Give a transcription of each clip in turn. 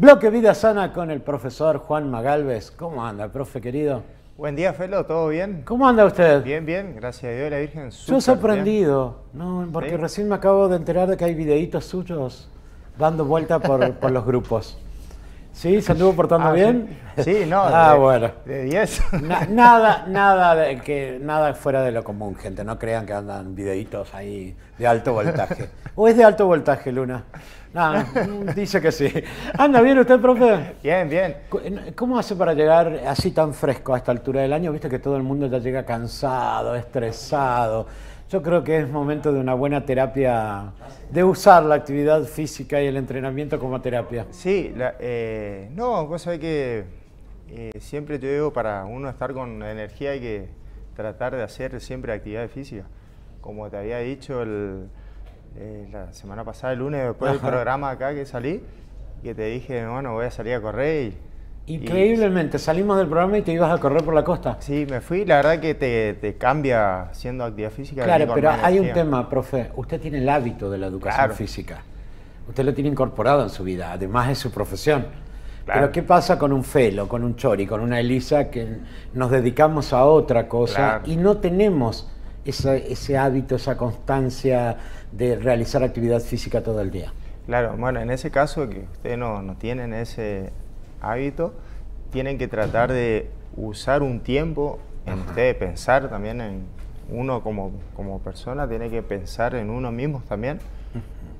Bloque Vida Sana con el profesor Juan Magalves. ¿Cómo anda, profe querido? Buen día, Felo, ¿todo bien? ¿Cómo anda usted? Bien, bien, gracias a Dios, la Virgen. Yo súper sorprendido, ¿no? porque ¿Sí? recién me acabo de enterar de que hay videitos suyos dando vuelta por, por los grupos. ¿Sí? ¿Se anduvo portando Ah, bien? Sí, Sí, no. ah, de- bueno. De 10. Na- nada, nada, de que, nada fuera de lo común, gente. No crean que andan videitos ahí de alto voltaje. ¿O es de alto voltaje, Luna? No, no, dice que sí. ¿Anda bien usted, profe? bien, bien. Cu- ¿Cómo hace para llegar así tan fresco a esta altura del año? Viste que todo el mundo ya llega cansado, estresado. Yo creo que es momento de una buena terapia, de usar la actividad física y el entrenamiento como terapia. Sí, la- eh, no, cosa de que eh, siempre yo digo, para uno estar con energía hay que tratar de hacer siempre actividad física. Como te había dicho el, eh, la semana pasada, el lunes, después del Ajá. programa acá que salí, que te dije, bueno, voy a salir a correr y... y- Increíblemente, salimos del programa y te ibas a correr por la costa. Sí, me fui, la verdad que te, te cambia haciendo actividad física. Claro, pero hay un tema, profe. Usted tiene el hábito de la educación Claro. física. Usted lo tiene incorporado en su vida, además es su profesión. Claro. Pero ¿qué pasa con un Felo, con un Chori, con una Elisa que nos dedicamos a otra cosa Claro. y no tenemos esa- ese hábito, esa constancia de realizar actividad física todo el día? Claro, bueno, en ese caso que ustedes no, no tienen ese hábito, tienen que tratar de usar un tiempo en ustedes, pensar también en uno como, como persona, tiene que pensar en uno mismo también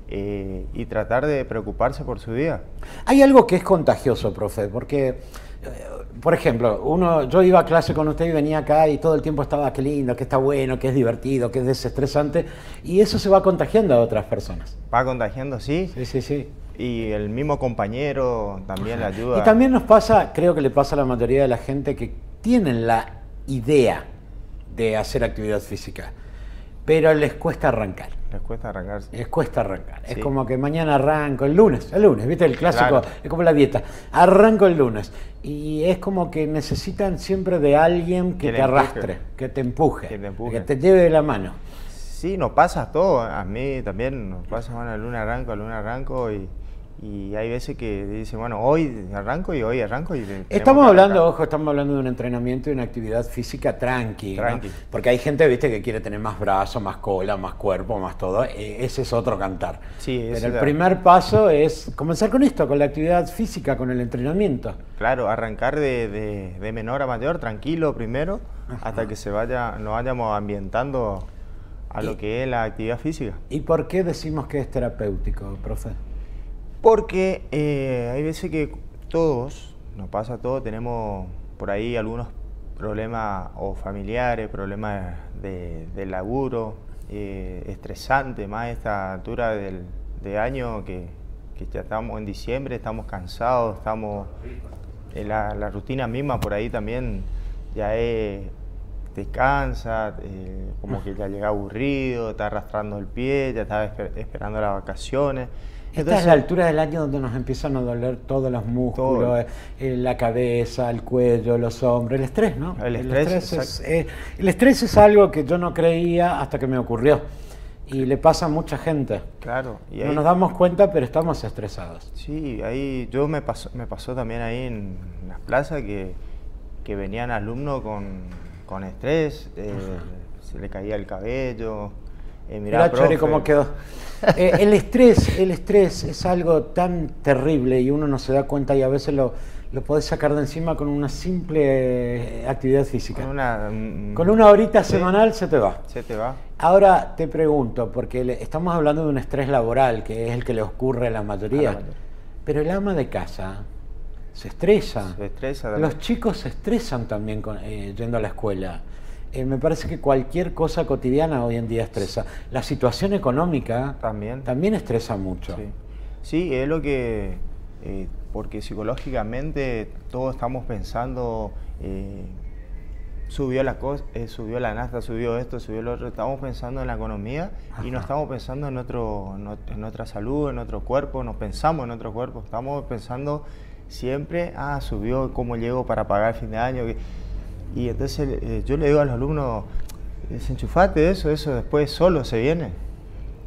eh, y tratar de preocuparse por su vida. Hay algo que es contagioso, profe, porque, eh, por ejemplo, uno, yo iba a clase con usted y venía acá y todo el tiempo estaba, qué lindo, que está bueno, que es divertido, que es desestresante, y eso se va contagiando a otras personas. Va contagiando, sí, Sí, sí, sí. y el mismo compañero también le ayuda. Y también nos pasa, creo que le pasa a la mayoría de la gente que tienen la idea de hacer actividad física, pero les cuesta arrancar. Les cuesta arrancarse. Les cuesta arrancar. Es como que mañana arranco, el lunes, el lunes, ¿viste? El clásico, Claro. es como la dieta. Arranco el lunes. Y es como que necesitan siempre de alguien que, Que te arrastre, que te empuje, Que te empuje. que te lleve de la mano. Sí, nos pasa todo. A mí también nos pasa, bueno, el lunes arranco, el lunes arranco y, y hay veces que dicen, bueno, hoy arranco y hoy arranco y... Estamos hablando, ojo, estamos hablando de un entrenamiento y una actividad física tranqui, ¿no? Tranqui. Porque hay gente, viste, que quiere tener más brazo, más cola, más cuerpo, más todo. E- Ese es otro cantar. Sí, Pero el primer paso es comenzar con esto, con la actividad física, con el entrenamiento. Claro, arrancar de, de- de menor a mayor, tranquilo primero, hasta que se vaya, nos vayamos ambientando a Y- lo que es la actividad física. ¿Y por qué decimos que es terapéutico, profe? Porque eh, hay veces que todos, nos pasa a todos, tenemos por ahí algunos problemas o familiares, problemas de, de laburo, eh, estresante, más a esta altura del, de año que, que ya estamos en diciembre, estamos cansados, estamos en la, rutina misma por ahí también ya es, te cansa, eh, como que ya llega aburrido, está arrastrando el pie, ya está esper- esperando las vacaciones. Esta es la altura del año donde nos empiezan a doler todos los músculos, Todo. eh, eh, la cabeza, el cuello, los hombros, el estrés, ¿no? El estrés, es, eh, el estrés es algo que yo no creía hasta que me ocurrió. Y le pasa a mucha gente. Claro, y No ahí- nos damos cuenta, pero estamos estresados. Sí, ahí yo me pasó, me pasó también ahí en las plazas que, que venían alumnos con, con estrés, eh, se le caía el cabello. Eh, mirá, Mirá, Chori, cómo quedó. Eh, el estrés, el estrés es algo tan terrible y uno no se da cuenta y a veces lo, lo podés sacar de encima con una simple eh, actividad física. Con una, mm, Con una horita sí, semanal se te va. Se te va. Ahora te pregunto, porque le- estamos hablando de un estrés laboral, que es el que le ocurre a la mayoría, A la mayoría. pero el ama de casa se estresa. Se estresa. Los chicos se estresan también con- eh, yendo a la escuela. Eh, me parece que cualquier cosa cotidiana hoy en día estresa. La situación económica También. también estresa mucho. Sí. Sí, es lo que, eh, porque psicológicamente todos estamos pensando, eh, subió la cosa, subió la nafta, subió esto, subió lo otro, estamos pensando en la economía y no estamos pensando en, otro, en nuestra salud, en nuestro cuerpo, no pensamos en nuestro cuerpo, estamos pensando siempre, ah, subió, cómo llego para pagar el fin de año. que- Y entonces eh, yo le digo a los alumnos, desenchufate de eso, eso después solo se viene.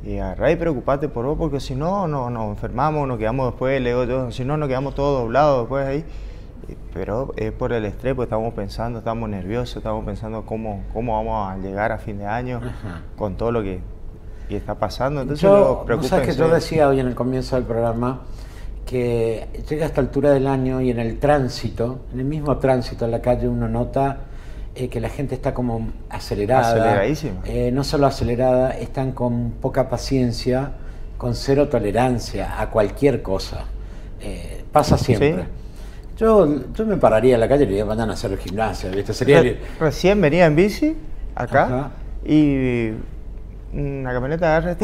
y agarrá y preocupate por vos, porque si no, no nos enfermamos, nos quedamos después, le digo yo, si no, nos quedamos todos doblados después ahí. Pero es por el estrés, pues estamos pensando, estamos nerviosos, estamos pensando cómo, cómo vamos a llegar a fin de año con todo lo que, está pasando. Entonces, yo, sabes que yo decía hoy en el comienzo del programa que llega a esta altura del año y en el tránsito, en el mismo tránsito en la calle uno nota eh, que la gente está como acelerada. Aceleradísima. Eh, no solo acelerada, están con poca paciencia, con cero tolerancia a cualquier cosa. Eh, pasa siempre. Yo, yo me pararía en la calle y diría, vayan a hacer gimnasia, ¿viste? Sería... Recién venía en bici acá y una camioneta agarré,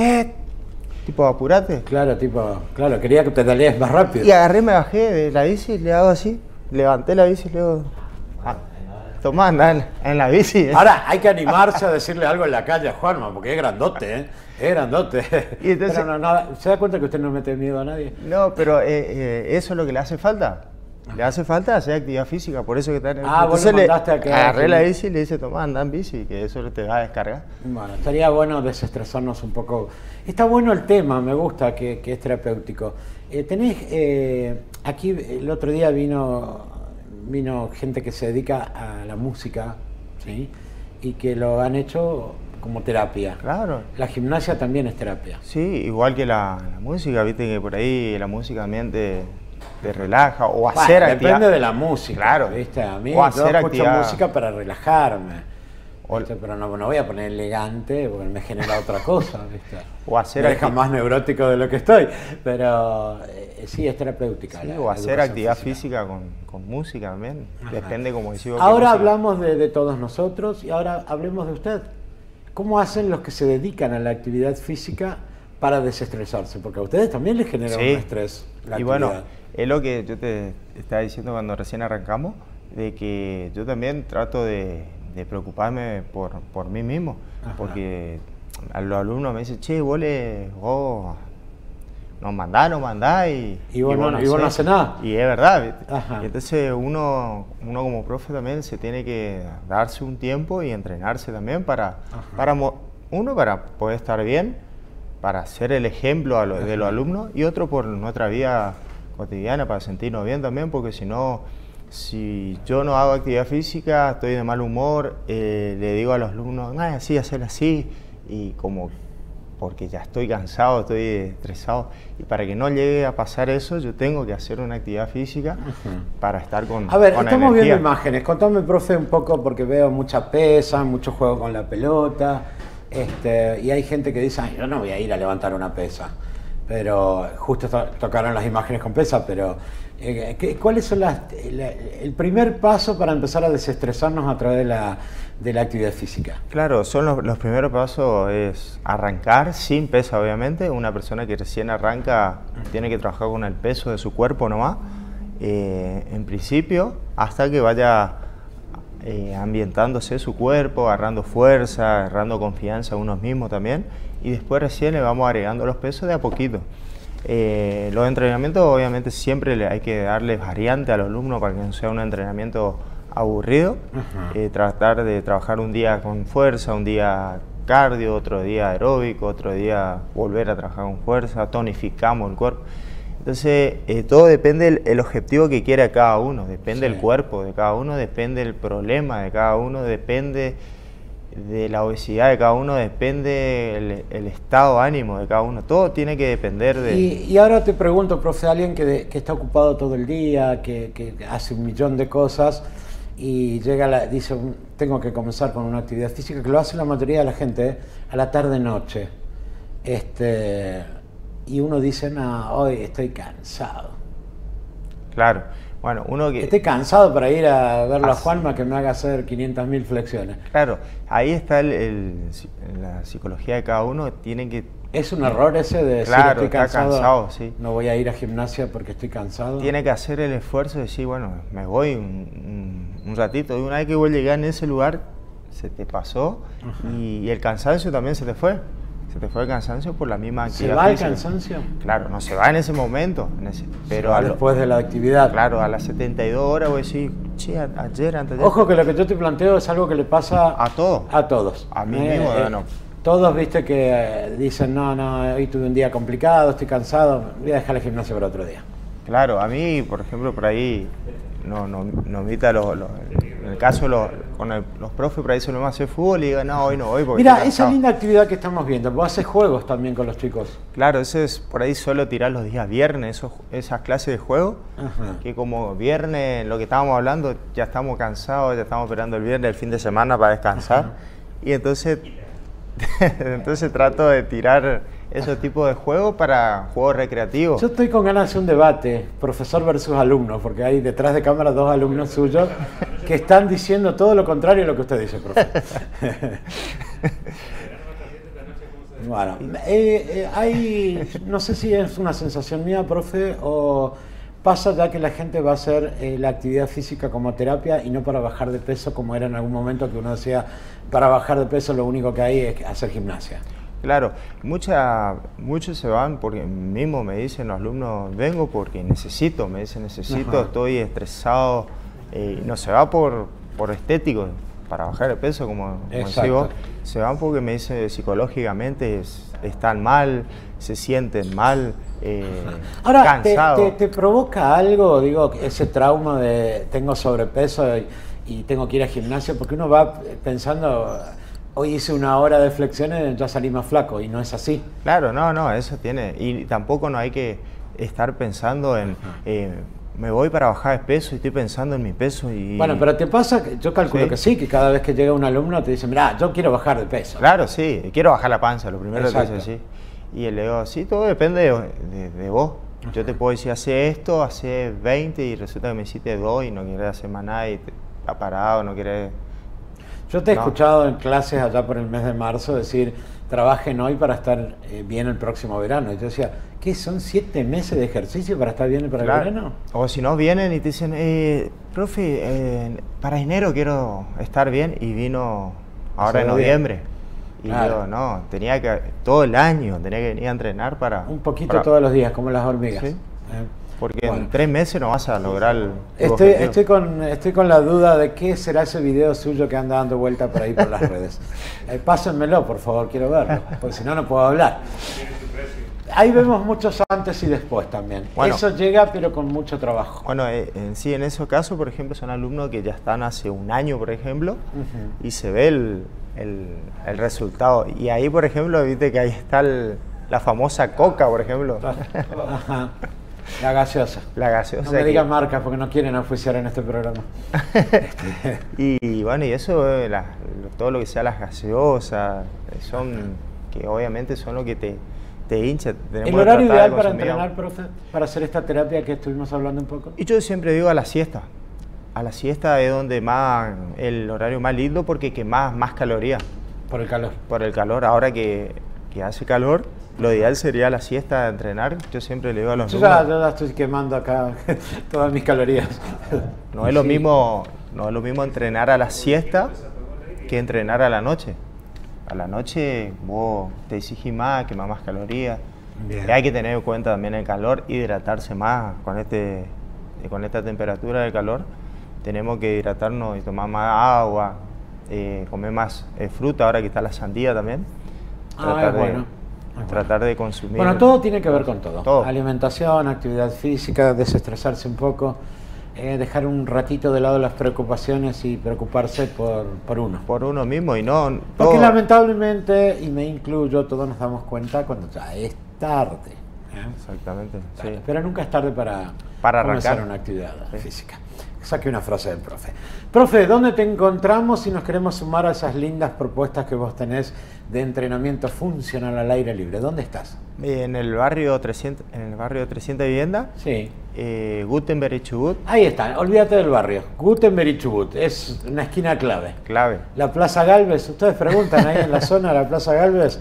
tipo apurate. Claro, tipo, claro, quería que pedalees más rápido. Y agarré, me bajé de la bici, le hago así, levanté la bici y le hago... Ah, tomá, anda en, la bici. ¿eh? Ahora, hay que animarse a decirle algo en la calle a Juanma, porque es grandote, ¿eh? Es grandote. Y entonces, ¿Se da cuenta que usted no mete miedo a nadie? No, pero eh, eh, eso es lo que le hace falta. Le hace falta hacer actividad física, por eso que está en el... Ah, vos le mandaste a que... Agarré la bici y le dice, toma, anda en bici, que eso te va a descargar. Bueno, estaría bueno desestresarnos un poco. Está bueno el tema, me gusta que, es terapéutico. Eh, tenés, eh, aquí el otro día vino, vino gente que se dedica a la música, ¿sí? Y que lo han hecho como terapia. Claro. La gimnasia también es terapia. Sí, igual que la, la música, viste que por ahí la música también te te relaja o hacer actividad. Depende de la música. Claro. ¿viste? A mí o hacer yo escucho música para relajarme. Pero no, no, voy a poner elegante porque me genera otra cosa. ¿viste? O hacer me deja más neurótico de lo que estoy. Pero eh, sí, es terapéutica. o hacer actividad física, con, con, música también. Depende, como decía. Ahora hablamos de, de todos nosotros y ahora hablemos de usted. ¿Cómo hacen los que se dedican a la actividad física para desestresarse? Porque a ustedes también les genera un estrés. La y bueno, es lo que yo te estaba diciendo cuando recién arrancamos, de que yo también trato de, preocuparme por, por, mí mismo, porque a los alumnos me dicen, che, vos, le, vos nos mandás, nos mandás y, y, vos, no, no haces nada. Y es verdad. Y entonces uno, uno como profe también se tiene que darse un tiempo y entrenarse también para, para uno, para poder estar bien, para ser el ejemplo de los alumnos y otro por nuestra vida cotidiana para sentirnos bien también, porque si no, si yo no hago actividad física, estoy de mal humor, eh, le digo a los alumnos, ah, así, hacer así, y como porque ya estoy cansado, estoy estresado, y para que no llegue a pasar eso, yo tengo que hacer una actividad física para estar con A ver, estamos viendo imágenes, contame, profe, un poco, porque veo mucha pesa, mucho juego con la pelota, este, y hay gente que dice, yo no voy a ir a levantar una pesa pero justo tocaron las imágenes con pesa, pero eh, ¿cuáles son las, el primer paso para empezar a desestresarnos a través de la, de la actividad física? Claro, son los, los, primeros pasos es arrancar sin pesa, obviamente. Una persona que recién arranca tiene que trabajar con el peso de su cuerpo nomás, eh, en principio, hasta que vaya eh, ambientándose su cuerpo, agarrando fuerza, agarrando confianza a unos mismos también y después recién le vamos agregando los pesos de a poquito. Eh, los entrenamientos obviamente siempre hay que darle variante a los alumnos para que no sea un entrenamiento aburrido, eh, tratar de trabajar un día con fuerza, un día cardio, otro día aeróbico, otro día volver a trabajar con fuerza, tonificamos el cuerpo. Entonces, eh, todo depende del objetivo que quiera cada uno, depende del cuerpo de cada uno, depende del problema de cada uno, depende de la obesidad de cada uno depende el, estado de ánimo de cada uno. Todo tiene que depender de... Y, ahora te pregunto, profe, alguien que, está ocupado todo el día, que, hace un millón de cosas y llega, la, dice, tengo que comenzar con una actividad física, que lo hace la mayoría de la gente ¿eh? a la tarde-noche. Este, y uno dice, no, hoy estoy cansado. Claro. Bueno, uno que... Estoy cansado para ir a verlo a Juanma que me haga hacer 500.000 flexiones. Claro, ahí está el, la psicología de cada uno, tiene que... Es un error ese de decir estoy cansado, sí. no voy a ir a gimnasia porque estoy cansado. Tiene que hacer el esfuerzo de decir, bueno, me voy un, ratito, y una vez que voy a llegar en ese lugar, se te pasó y el cansancio también se te fue se te fue el cansancio por la misma actividad. ¿Se va el cansancio? Claro, no se va en ese momento, pero después de la actividad. Claro, a las 72 horas voy a decir, che, ayer, antes de Ojo que lo que yo te planteo es algo que le pasa a todos. A todos. A mí mismo, eh, no. Todos, viste, que eh, dicen, no, no, hoy tuve un día complicado, estoy cansado, voy a dejar el gimnasio para otro día. Claro, a mí, por ejemplo, por ahí, no, no, no invita los, los- en el caso de los, con el- los profes, por ahí se lo hacer fútbol y digo, no, hoy no voy Mira, esa cansado". linda actividad que estamos viendo, vos haces juegos también con los chicos. Claro, eso es por ahí solo tirar los días viernes, esos- esas clases de juego, Ajá. que como viernes, lo que estábamos hablando, ya estamos cansados, ya estamos esperando el viernes, el fin de semana para descansar. Y entonces, entonces trato de tirar esos tipos de juegos para juegos recreativos. Yo estoy con ganas de hacer un debate, profesor versus alumno, porque hay detrás de cámara dos alumnos suyos que están diciendo todo lo contrario a lo que usted dice, profe. Bueno, eh, eh, hay, no sé si es una sensación mía, profe, o pasa ya que la gente va a hacer eh, la actividad física como terapia y no para bajar de peso como era en algún momento que uno decía, para bajar de peso lo único que hay es hacer gimnasia. Claro, mucha, muchos se van porque mismo me dicen los alumnos, vengo porque necesito, me dicen necesito, Ajá. estoy estresado, eh, y no se va por, por estético, para bajar de peso, como, como decís Exacto. vos, se van porque me dicen psicológicamente es- están mal, se sienten mal, eh, Ahora, ¿te, cansados. te, te provoca algo, digo, ese trauma de tengo sobrepeso y, y tengo que ir al gimnasio? Porque uno va pensando, hoy hice una hora de flexiones, ya salí más flaco, y no es así. Claro, no, no, eso tiene. Y tampoco no hay que estar pensando en, eh, me voy para bajar de peso y estoy pensando en mi peso y... Bueno, pero te pasa, que yo calculo Sí. que sí, que cada vez que llega un alumno te dice, mira, yo quiero bajar de peso. Claro, sí, quiero bajar la panza, lo primero que Exacto. dice, sí. Y él le digo, sí, todo depende de, de- de vos. Yo te puedo decir, hace esto, hace 20 y resulta que me hiciste dos y no querés hacer más nada y te, está parado, no querés... Yo te he No. escuchado en clases allá por el mes de marzo decir, trabajen hoy para estar eh, bien el próximo verano. Y yo decía, ¿qué son siete meses de ejercicio para estar bien para Claro. el verano? O si no, vienen y te dicen, eh, profe, eh, para enero quiero estar bien y vino ahora en bien. noviembre. Y Claro. yo, no, tenía que, todo el año tenía que venir a entrenar para... Un poquito para- todos los días, como las hormigas. Sí. ¿eh? Porque Bueno. en tres meses no vas a lograr Estoy, estoy, con, estoy con la duda de qué será ese video suyo que anda dando vuelta por ahí por las redes. Eh, pásenmelo, por favor, quiero verlo, porque si no, no puedo hablar. Ahí vemos muchos antes y después también. Bueno. Eso llega, pero con mucho trabajo. Bueno, eh, en sí, en esos casos, por ejemplo, son alumnos que ya están hace un año, por ejemplo, Ujú. y se ve el, el- el resultado. Y ahí, por ejemplo, viste que ahí está el- la famosa coca, por ejemplo. Ajá. La gaseosa. La gaseosa. No me que- digan marcas porque no quieren oficiar en este programa. y, bueno, y eso, eh, la- todo lo que sea las gaseosas, eh, son que obviamente son lo que te, te hincha. ¿El horario ideal para entrenar, profe? Para hacer esta terapia que estuvimos hablando un poco. Y yo siempre digo a la siesta. A la siesta es donde más, el horario más lindo porque que más, más calorías. Por el calor. por el calor. Ahora que, que hace calor, lo ideal sería la siesta de entrenar. Yo siempre le digo a los Yo ya, ya estoy quemando acá todas mis calorías. no es lo Sí. mismo, no es lo mismo entrenar a la siesta que entrenar a la noche. A la noche vos te exigís más, quemás más calorías. Bien. Hay que tener en cuenta también el calor, hidratarse más con este con esta temperatura de calor. Tenemos que hidratarnos y tomar más agua, eh, comer más eh, fruta, ahora que está la sandía también. Ah, es de, bueno, bueno. Tratar de consumir. Bueno, todo tiene que ver con todo. Todo. Alimentación, actividad física, desestresarse un poco, eh, dejar un ratito de lado las preocupaciones y preocuparse por, por uno. por uno mismo y no. Porque lamentablemente, y me incluyo, todos nos damos cuenta cuando ya es tarde. ¿eh? Exactamente. sí. Pero nunca es tarde para, Para comenzar arrancar. una actividad Sí. física. Saque una frase del profe. Profe, ¿dónde te encontramos si nos queremos sumar a esas lindas propuestas que vos tenés de entrenamiento funcional al aire libre? ¿Dónde estás? En el barrio 300, en el barrio 300 vivienda, Sí. eh, Gutenberg y Chubut, Ahí está, olvídate del barrio. Gutenberg y Chubut, es una esquina clave. clave. La Plaza Galvez, ustedes preguntan ahí en la zona la Plaza Galvez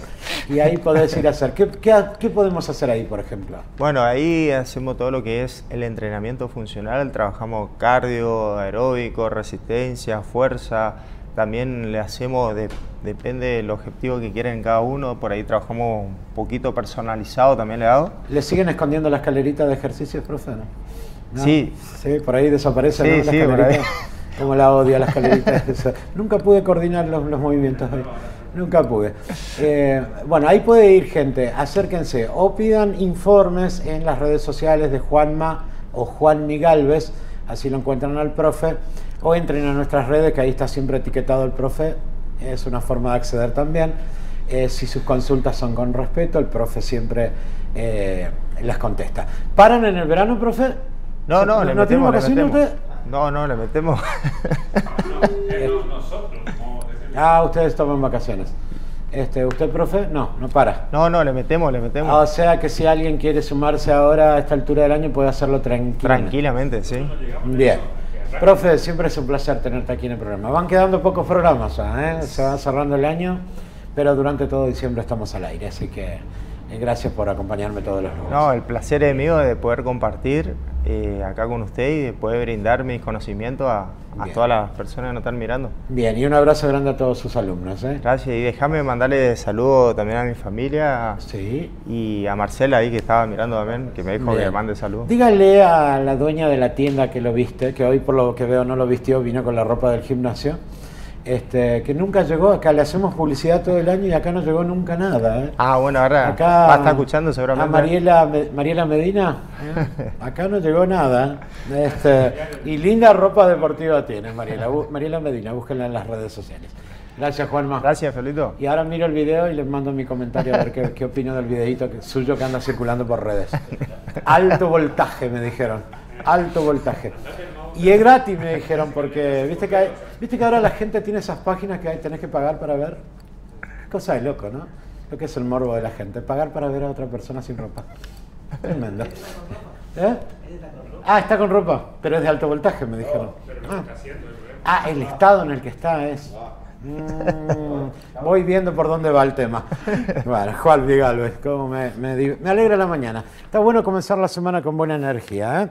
y ahí podés ir a hacer. ¿Qué, qué, qué podemos hacer ahí, por ejemplo? Bueno, ahí hacemos todo lo que es el entrenamiento funcional, trabajamos cardio, aeróbico, resistencia, fuerza, también le hacemos, de- depende del objetivo que quieren cada uno, por ahí trabajamos un poquito personalizado, también le hago. ¿Le siguen escondiendo la escalerita de ejercicios, profe? ¿no? ¿No? Sí. Sí, por ahí desaparece, Sí, ¿no? La sí, por ahí. Como la odio a la escalerita. Nunca pude coordinar los, los movimientos. Nunca pude. Eh, bueno, ahí puede ir gente, acérquense o pidan informes en las redes sociales de Juanma o Juan Migalves, así lo encuentran al profe, o entren a nuestras redes, que ahí está siempre etiquetado el profe, es una forma de acceder también. Eh, si sus consultas son con respeto, el profe siempre eh, las contesta. ¿Paran en el verano, profe? No, no, le ¿No tiene metemos, le vacaciones metemos. usted? No, no, le metemos. Ah, ustedes toman vacaciones. Este, ¿Usted, profe? No, no para. No, no, le metemos, le Ah, metemos. O sea que si alguien quiere sumarse ahora a esta altura del año puede hacerlo tranquilo. Tranquilamente, sí. Bien. Profe, siempre es un placer tenerte aquí en el programa. Van quedando pocos programas ¿eh? se va cerrando el año, pero durante todo diciembre estamos al aire, así que gracias por acompañarme todos los lunes. No, el placer es mío de poder compartir eh, acá con usted y de poder brindar mis conocimientos a, a todas las personas que nos están mirando. Bien, y un abrazo grande a todos sus alumnos. ¿eh? Gracias y déjame mandarle saludos también a mi familia Sí. y a Marcela ahí que estaba mirando también, que me dijo Bien. que mande saludos. Dígale a la dueña de la tienda que lo viste, que hoy por lo que veo no lo vistió, vino con la ropa del gimnasio, este, que nunca llegó, acá le hacemos publicidad todo el año y acá no llegó nunca nada. ¿eh? Ah, bueno, ahora Acá va a estar escuchando seguramente. A Mariela, Me- Mariela Medina, ¿eh? acá no llegó nada. ¿eh? Este, y linda ropa deportiva tiene Mariela. Mariela Medina, búsquenla en las redes sociales. Gracias, Juanma. Gracias, Felito. Y ahora miro el video y les mando mi comentario a ver qué, qué opino del videito que- suyo que anda circulando por redes. Alto voltaje, me dijeron. Alto voltaje. Y es gratis, me dijeron, porque viste que, viste que ahora la gente tiene esas páginas que tenés que pagar para ver. Cosa de loco, ¿no? Lo que es el morbo de la gente, pagar para ver a otra persona sin ropa. Tremendo. ¿Eh? Ah, está con ropa, pero es de alto voltaje, me dijeron. Ah. Ah, el estado en el que está es. Mm, voy viendo por dónde va el tema. Bueno, Juan Vigalvez, cómo me, me, me alegra la mañana. Está bueno comenzar la semana con buena energía. ¿eh?